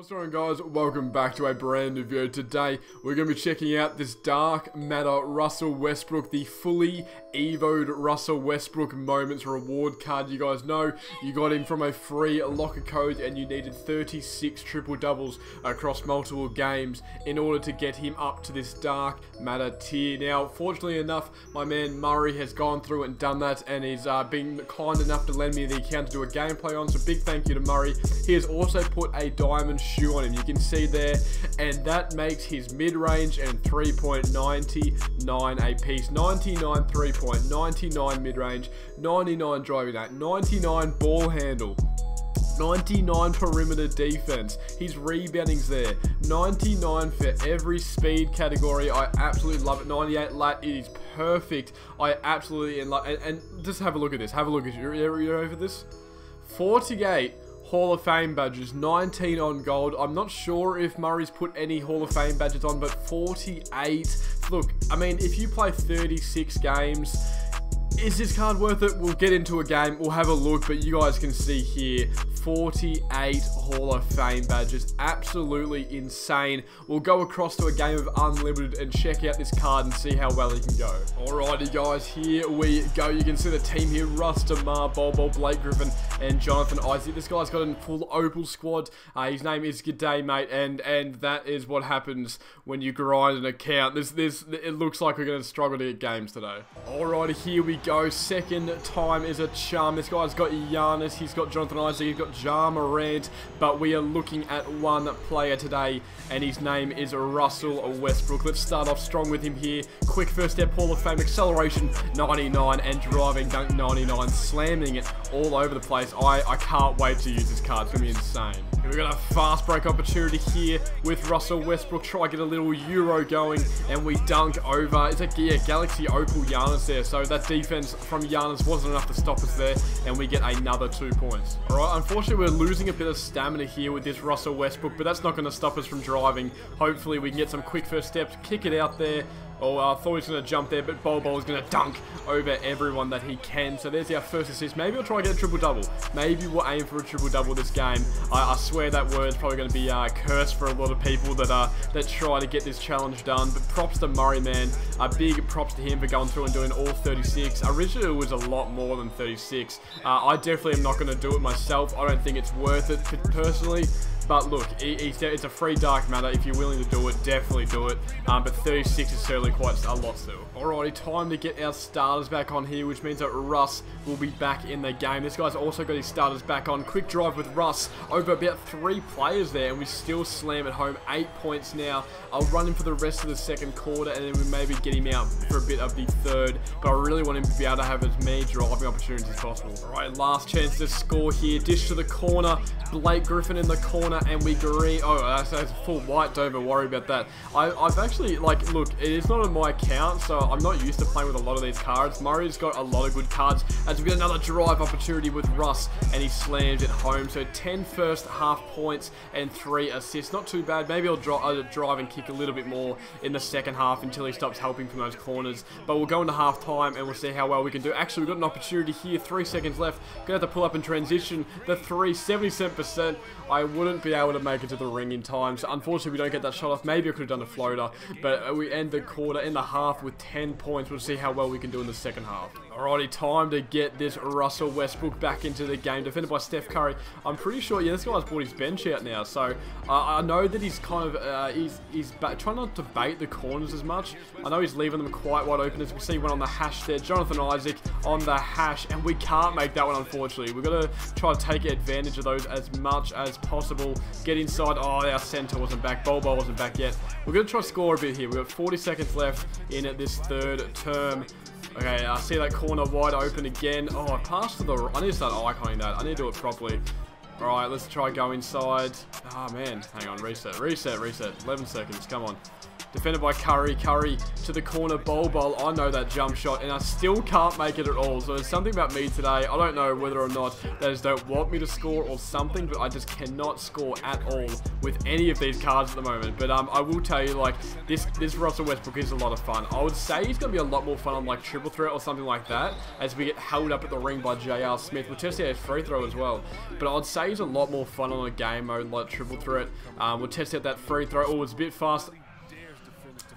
What's going on guys, welcome back to a brand new video. Today, we're going to be checking out this Dark Matter Russell Westbrook, the fully Evoed Russell Westbrook Moments reward card. You guys know, you got him from a free locker code and you needed 36 triple doubles across multiple games in order to get him up to this Dark Matter tier. Now, fortunately enough, my man Murray has gone through and done that and he's uh, been kind enough to lend me the account to do a gameplay on, so big thank you to Murray. He has also put a diamond shoe on him. You can see there, and that makes his mid-range and 3.99 a piece. 99 3.99 99 mid-range, 99 driving that, 99 ball handle. 99 perimeter defense. His rebounding's there. 99 for every speed category. I absolutely love it. 98 lat. It is perfect. I absolutely love and, and just have a look at this. Have a look at you. You over this? 48 Hall of Fame badges, 19 on gold. I'm not sure if Murray's put any Hall of Fame badges on, but 48. Look, I mean, if you play 36 games, is this card worth it? We'll get into a game, we'll have a look, but you guys can see here, 48 Hall of Fame badges. Absolutely insane. We'll go across to a game of Unlimited and check out this card and see how well he can go. Alrighty guys, here we go. You can see the team here, Russ, DeMar, Bol Bol, Blake Griffin, and Jonathan Isaac. This guy's got a full Opal squad. Uh, his name is G'day, mate, and and that is what happens when you grind an account. This, this, it looks like we're going to struggle to get games today. Alrighty, here we go. Second time is a charm. This guy's got Giannis, he's got Jonathan Isaac, he's got Ja Morant, but we are looking at one player today, and his name is Russell Westbrook. Let's start off strong with him here. Quick first step, Hall of Fame, acceleration 99, and driving dunk 99, slamming it all over the place. I, I can't wait to use this card. It's going to be insane. We've got a fast break opportunity here with Russell Westbrook. Try to get a little Euro going, and we dunk over. It's a yeah, Galaxy Opal Giannis there, so that defense from Giannis wasn't enough to stop us there, and we get another two points. All right, unfortunately, we're losing a bit of stamina here with this Russell Westbrook, but that's not going to stop us from driving. Hopefully, we can get some quick first steps, kick it out there, Oh, I thought he was going to jump there, but Bol Bol is going to dunk over everyone that he can. So there's our first assist. Maybe I'll try and get a triple-double. Maybe we'll aim for a triple-double this game. I, I, swear that word's probably going to be uh, cursed for a lot of people that uh, that try to get this challenge done. But props to Murray, man. A big props to him for going through and doing all 36. Originally, it was a lot more than 36. Uh, I definitely am not going to do it myself. I don't think it's worth it personally. But look, it's a free dark matter. If you're willing to do it, definitely do it. Um, but 36 is certainly quite a lot still. Alrighty, time to get our starters back on here, which means that Russ will be back in the game. This guy's also got his starters back on. Quick drive with Russ over about three players there, and we still slam at home. Eight points now. I'll run him for the rest of the second quarter, and then we maybe get him out for a bit of the third. But I really want him to be able to have as many driving opportunities as possible. Alright, last chance to score here. Dish to the corner. Blake Griffin in the corner, and we green. Oh, that's, that's full white. Don't even worry about that. I, I've actually, like, look, it's not on my account, so I'm not used to playing with a lot of these cards. Murray's got a lot of good cards. As we get another drive opportunity with Russ, and he slams it home. So 10 first half points and 3 assists. Not too bad. Maybe I'll dri uh, drive and kick a little bit more in the second half until he stops helping from those corners. But we'll go into half time and we'll see how well we can do. Actually, we've got an opportunity here. 3 seconds left. Gonna have to pull up and transition. The 3, 77%. I wouldn't be able to make it to the ring in time. So unfortunately, we don't get that shot off. Maybe I could have done a floater. But we end the quarter in the half with 10 points. We'll see how well we can do in the second half. Alrighty, time to get this Russell Westbrook back into the game. Defended by Steph Curry. I'm pretty sure, yeah, this guy's brought his bench out now. So uh, I know that he's kind of, uh, he's, he's trying not to bait the corners as much. I know he's leaving them quite wide open. As we can see one on the hash there. Jonathan Isaac on the hash. And we can't make that one, unfortunately. We've got to try to take advantage of those as much as possible. Get inside. Oh, our center wasn't back. Bol Bol wasn't back yet. We're going to try to score a bit here. We've got 40 seconds left in this third term. Okay, I see that corner wide open again. Oh, I passed to the... I need to start iconing that. I need to do it properly. Alright, let's try go inside. Ah, oh, man. Hang on, reset, reset, reset. 11 seconds, come on. Defended by Curry. Curry to the corner. Bol Bol. I know that jump shot, and I still can't make it at all. So there's something about me today. I don't know whether or not they just don't want me to score or something, but I just cannot score at all with any of these cards at the moment. But um, I will tell you, like, this, this Russell Westbrook is a lot of fun. I would say he's going to be a lot more fun on, like, triple threat or something like that, as we get held up at the ring by J.R. Smith. We'll test out his free throw as well. But I'd say he's a lot more fun on a game mode like triple threat. Um, we'll test out that free throw. Oh, it's a bit fast.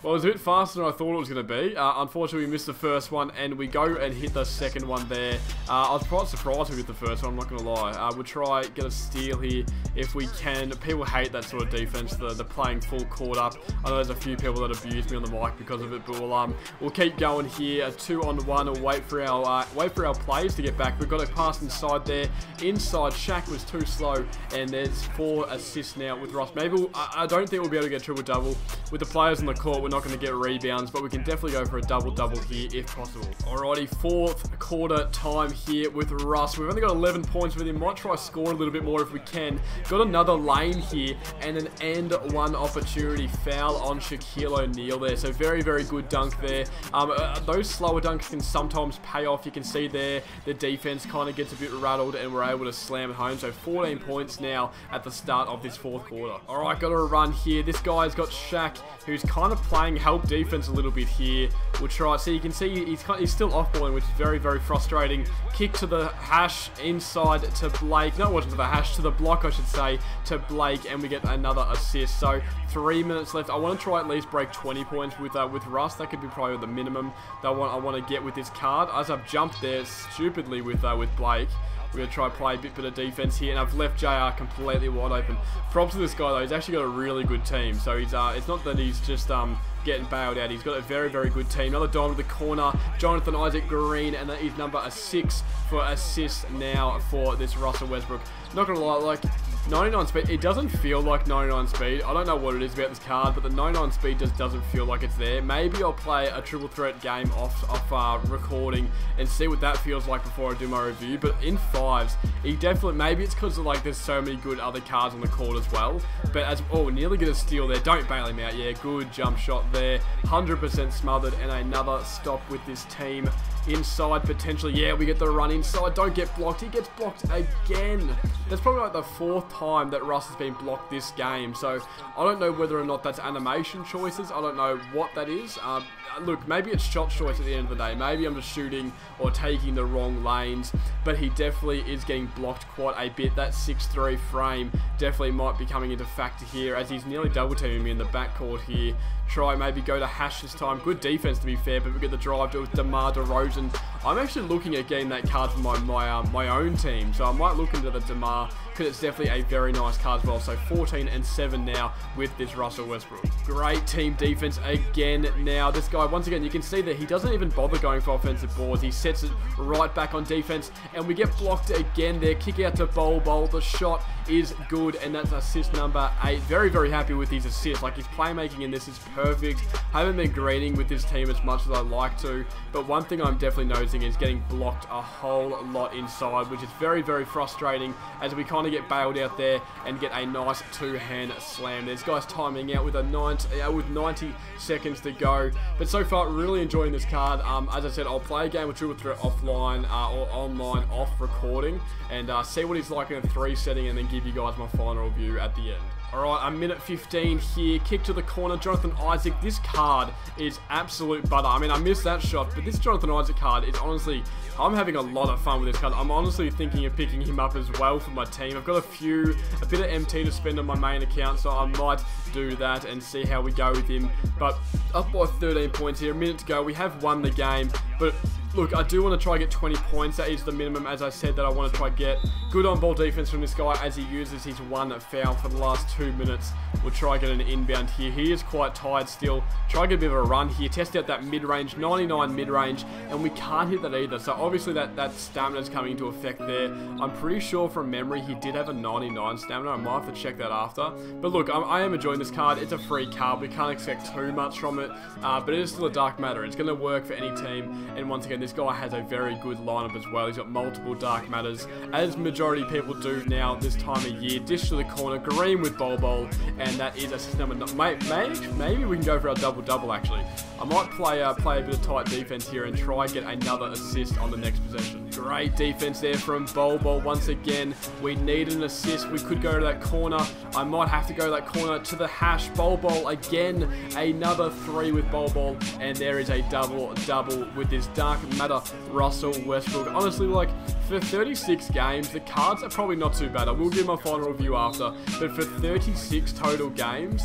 Well, it was a bit faster than I thought it was going to be. Uh, unfortunately, we missed the first one, and we go and hit the second one there. Uh, I was quite surprised we hit the first one, I'm not going to lie. Uh, we'll try get a steal here if we can. People hate that sort of defense, the, the playing full court up. I know there's a few people that abuse me on the mic because of it, but we'll, um, we'll keep going here. A two on one, and wait for our uh, wait for our players to get back. We've got a pass inside there. Inside, Shaq was too slow, and there's four assists now with Ross. Maybe we'll, I, I don't think we'll be able to get triple-double. With the players on the court, we're not going to get rebounds, but we can definitely go for a double-double here if possible. Alrighty, fourth quarter time here with Russ. We've only got 11 points with him. Might try score a little bit more if we can. Got another lane here and an end one opportunity foul on Shaquille O'Neal there. So very, very good dunk there. Um, uh, those slower dunks can sometimes pay off. You can see there the defense kind of gets a bit rattled and we're able to slam it home. So 14 points now at the start of this fourth quarter. Alright, got a run here. This guy's got Shaq who's kind of playing help defense a little bit here. We'll try. So you can see he's, he's still off balling, which is very, very frustrating. Kick to the hash inside to Blake. No, it wasn't to the hash, to the block, I should say, to Blake, and we get another assist. So three minutes left. I want to try at least break 20 points with uh, with Russ. That could be probably the minimum that I want, I want to get with this card. As I've jumped there stupidly with uh, with Blake. We're going to try and play a bit, bit of defense here, and I've left JR completely wide open. Props to this guy, though. He's actually got a really good team, so he's uh, it's not that he's just um, getting bailed out. He's got a very, very good team. Another dime to the corner. Jonathan Isaac Green, and that is number six for assists now for this Russell Westbrook. Not going to lie, like, 99 speed, it doesn't feel like 99 speed. I don't know what it is about this card, but the 99 speed just doesn't feel like it's there. Maybe I'll play a triple threat game off, off uh, recording and see what that feels like before I do my review. But in fives, he definitely, maybe it's because like there's so many good other cards on the court as well. But as, oh, nearly get a steal there. Don't bail him out. Yeah, good jump shot there. 100% smothered and another stop with this team inside potentially. Yeah, we get the run inside. Don't get blocked. He gets blocked again. That's probably like the fourth time that Russ has been blocked this game. So I don't know whether or not that's animation choices. I don't know what that is. Um, look, maybe it's shot choice at the end of the day. Maybe I'm just shooting or taking the wrong lanes. But he definitely is getting blocked quite a bit. That 6-3 frame definitely might be coming into factor here as he's nearly double teaming me in the backcourt here. Try maybe go to Hash this time. Good defense to be fair, but we get the drive to DeMar DeRozan. And. I'm actually looking at getting that card for my my, um, my own team. So I might look into the DeMar because it's definitely a very nice card as well. So 14 and 7 now with this Russell Westbrook. Great team defense again now. This guy, once again, you can see that he doesn't even bother going for offensive boards. He sets it right back on defense and we get blocked again there. Kick out to Bol Bol. The shot is good and that's assist number 8. Very, very happy with these assists. Like his playmaking in this is perfect. haven't been greening with this team as much as I'd like to. But one thing I'm definitely noticing is getting blocked a whole lot inside, which is very, very frustrating as we kind of get bailed out there and get a nice two-hand slam. There's guys timing out with a 90, uh, with 90 seconds to go. But so far, really enjoying this card. Um, as I said, I'll play a game with two with offline uh, or online off recording and uh, see what he's like in a three setting and then give you guys my final review at the end. Alright, a minute 15 here. Kick to the corner. Jonathan Isaac. This card is absolute butter. I mean, I missed that shot, but this Jonathan Isaac card is honestly... I'm having a lot of fun with this card. I'm honestly thinking of picking him up as well for my team. I've got a few, a bit of MT to spend on my main account, so I might do that and see how we go with him. But up by 13 points here. A minute to go. We have won the game, but Look, I do want to try and get 20 points. That is the minimum, as I said, that I want to try and get. Good on-ball defense from this guy as he uses his one foul for the last two minutes. We'll try and get an inbound here. He is quite tired still. Try and get a bit of a run here. Test out that mid-range, 99 mid-range, and we can't hit that either. So obviously that, that stamina is coming into effect there. I'm pretty sure from memory he did have a 99 stamina. I might have to check that after. But look, I'm, I am enjoying this card. It's a free card. We can't expect too much from it, uh, but it is still a dark matter. It's going to work for any team. And once again, this this guy has a very good lineup as well. He's got multiple Dark Matters, as majority people do now this time of year. Dish to the corner, green with Bol Bol, and that is assist number nine. Maybe, maybe we can go for our double-double, actually. I might play, uh, play a bit of tight defense here and try get another assist on the next possession. Great defense there from Bol once again. We need an assist. We could go to that corner. I might have to go to that corner to the hash. Bol again. Another three with Bol. And there is a double-double with this Dark Matter Russell Westbrook. Honestly, like, for 36 games, the cards are probably not too bad. I will give my final review after. But for 36 total games,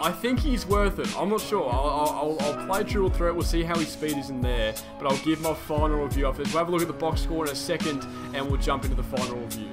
I think he's worth it. I'm not sure. I'll, I'll, I'll play Triple Threat. We'll see how his speed is in there. But I'll give my final review after this. We'll have a look at the box score in a second, and we'll jump into the final review.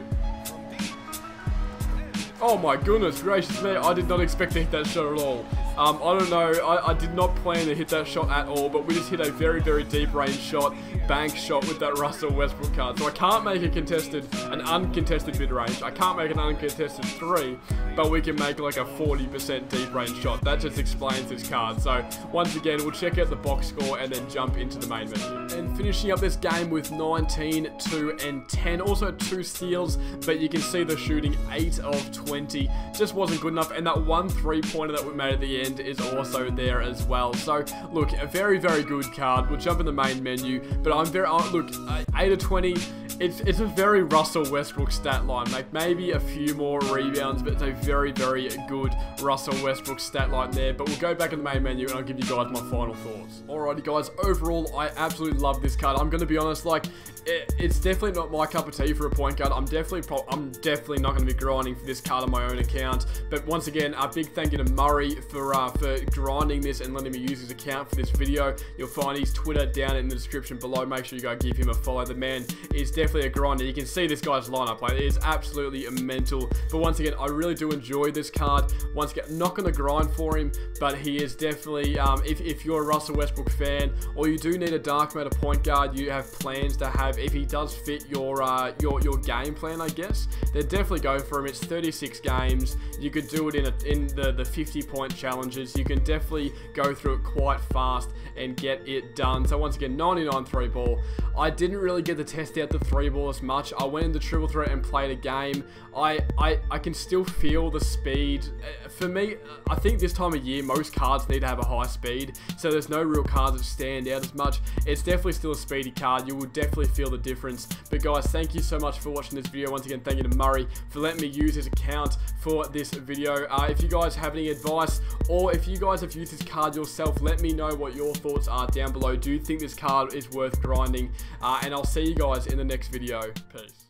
Oh my goodness gracious me, I did not expect to hit that shot at all. Um, I don't know, I, I, did not plan to hit that shot at all, but we just hit a very, very deep range shot, bank shot with that Russell Westbrook card. So I can't make a contested, an uncontested mid range. I can't make an uncontested three, but we can make like a 40% deep range shot. That just explains this card. So once again, we'll check out the box score and then jump into the main menu. And finishing up this game with 19, 2, and 10. Also two steals, but you can see the shooting 8 of 20. Just wasn't good enough. And that one three-pointer that we made at the end is also there as well. So, look, a very, very good card. We'll jump in the main menu, but I'm very, uh, look, uh, 8 of 20, it's, it's a very Russell Westbrook stat line. Like maybe a few more rebounds, but it's a very, very good Russell Westbrook stat line there. But we'll go back in the main menu and I'll give you guys my final thoughts. Alrighty guys, overall, I absolutely love this card. I'm going to be honest, like, it, it's definitely not my cup of tea for a point guard. I'm definitely I'm definitely not going to be grinding for this card on my own account. But once again, a big thank you to Murray for uh, for grinding this and letting me use his account for this video. You'll find his Twitter down in the description below. Make sure you go give him a follow. The man is definitely a grinder. You can see this guy's lineup. Like, it is absolutely a mental. But once again, I really do enjoy this card. Once again, not going to grind for him, but he is definitely, um, if, if you're a Russell Westbrook fan, or you do need a dark matter point guard, you have plans to have if he does fit your uh, your your game plan, I guess, then definitely go for him. It's 36 games. You could do it in a, in the the 50 point challenges. You can definitely go through it quite fast and get it done. So once again, 99 three ball. I didn't really get to test out the three ball as much. I went into triple threat and played a game. I I I can still feel the speed. Uh, for me, I think this time of year most cards need to have a high speed. So there's no real cards that stand out as much. It's definitely still a speedy card. You will definitely feel the difference. But guys, thank you so much for watching this video. Once again, thank you to Murray for letting me use his account for this video. Uh, if you guys have any advice or if you guys have used this card yourself, let me know what your thoughts are down below. Do you think this card is worth grinding? Uh, and I'll see you guys in the next video. Peace.